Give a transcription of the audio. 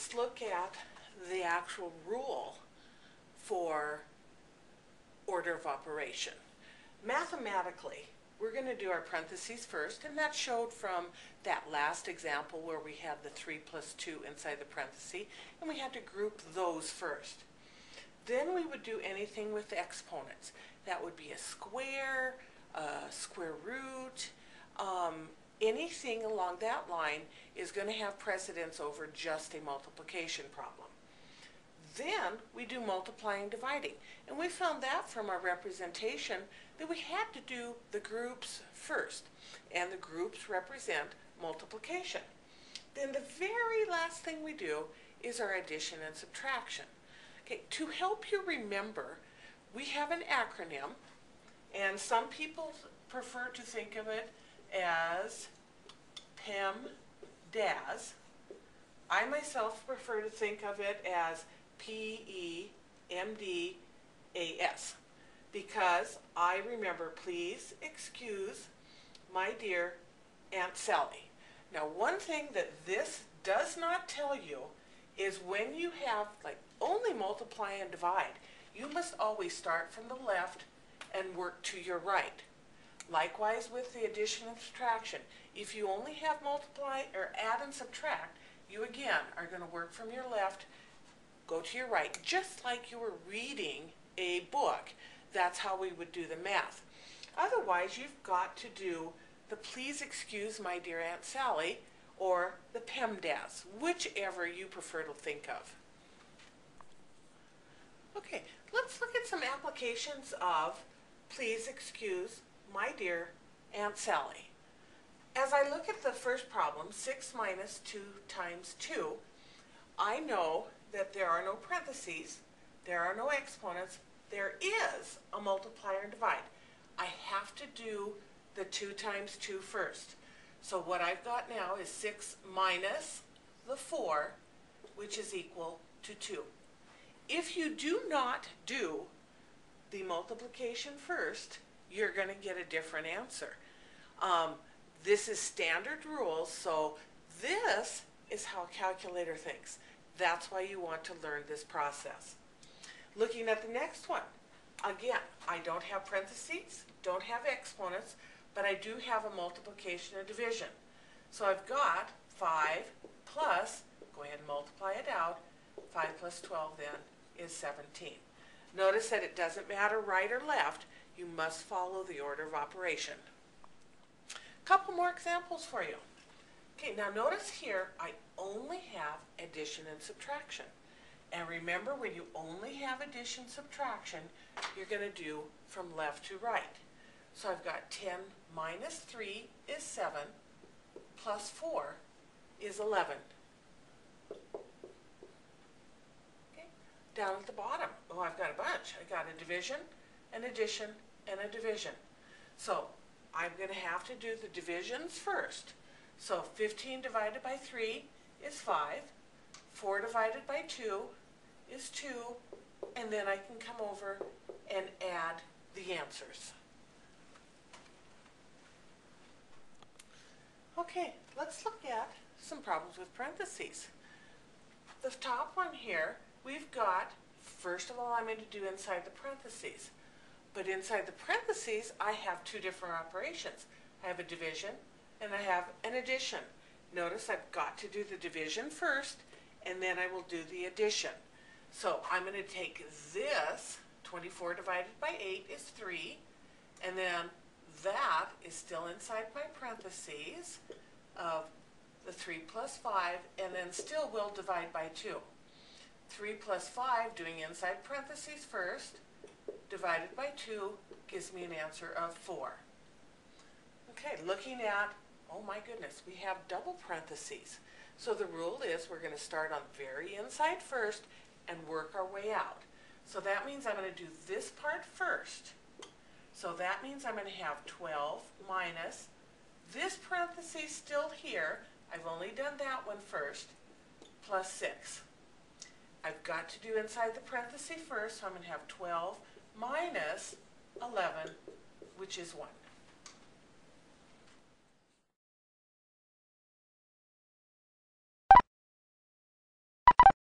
let's look at the actual rule for order of operation. Mathematically, we're going to do our parentheses first, and that showed from that last example where we had the 3 plus 2 inside the parenthesis, and we had to group those first. Then we would do anything with exponents. That would be a square, a square root, um, anything along that line is going to have precedence over just a multiplication problem. Then we do multiplying and dividing. And we found that from our representation that we had to do the groups first. And the groups represent multiplication. Then the very last thing we do is our addition and subtraction. Okay, to help you remember, we have an acronym, and some people prefer to think of it as PEMDAS. I myself prefer to think of it as P-E-M-D-A-S because I remember, please excuse my dear Aunt Sally. Now one thing that this does not tell you is when you have like only multiply and divide, you must always start from the left and work to your right. Likewise with the addition and subtraction. If you only have multiply or add and subtract, you again are going to work from your left, go to your right, just like you were reading a book. That's how we would do the math. Otherwise, you've got to do the please excuse my dear Aunt Sally or the PEMDAS, whichever you prefer to think of. Okay, let's look at some applications of please excuse my dear Aunt Sally. As I look at the first problem, 6 minus 2 times 2, I know that there are no parentheses, there are no exponents, there is a multiplier and divide. I have to do the 2 times 2 first. So what I've got now is 6 minus the 4, which is equal to 2. If you do not do the multiplication first, you're going to get a different answer. Um, this is standard rules, so this is how a calculator thinks. That's why you want to learn this process. Looking at the next one, again, I don't have parentheses, don't have exponents, but I do have a multiplication and division. So I've got 5 plus, go ahead and multiply it out, 5 plus 12 then is 17. Notice that it doesn't matter right or left, you must follow the order of operation. Couple more examples for you. Okay, now notice here I only have addition and subtraction. And remember when you only have addition subtraction, you're going to do from left to right. So I've got 10 minus 3 is 7, plus 4 is 11. Okay, down at the bottom, oh I've got a bunch. I've got a division, an addition, and a division. So I'm going to have to do the divisions first. So 15 divided by 3 is 5. 4 divided by 2 is 2. And then I can come over and add the answers. Okay, let's look at some problems with parentheses. The top one here, we've got, first of all, I'm going to do inside the parentheses. But inside the parentheses, I have two different operations. I have a division and I have an addition. Notice I've got to do the division first and then I will do the addition. So I'm going to take this, 24 divided by 8 is 3, and then that is still inside my parentheses of the 3 plus 5, and then still will divide by 2. 3 plus 5 doing inside parentheses first, divided by 2 gives me an answer of 4. Okay, looking at, oh my goodness, we have double parentheses. So the rule is we're going to start on the very inside first and work our way out. So that means I'm going to do this part first. So that means I'm going to have 12 minus this parenthesis still here. I've only done that one first, plus 6. I've got to do inside the parenthesis first, so I'm going to have 12 minus 11, which is 1.